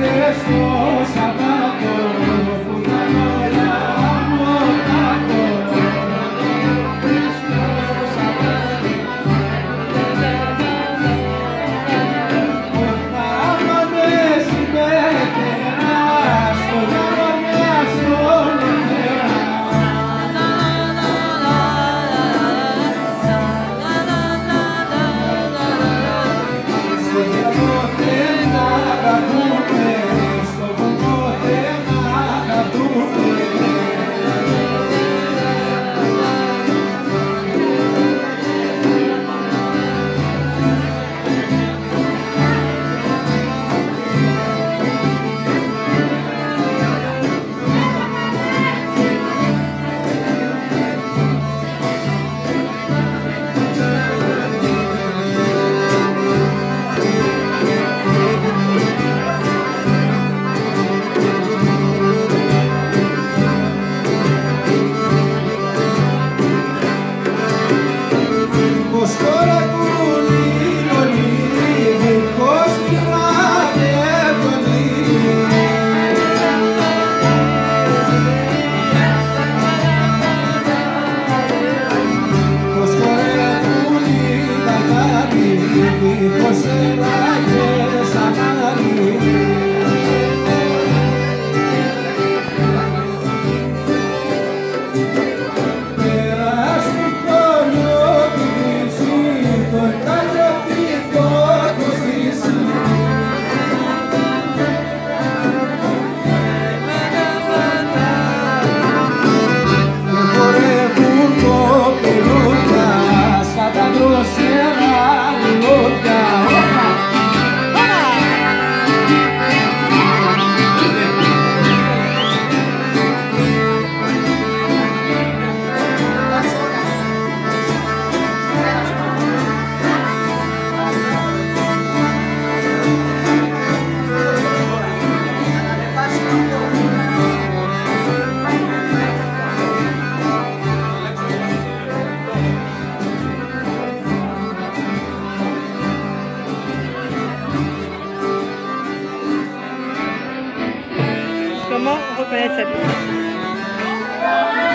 destino. Amém.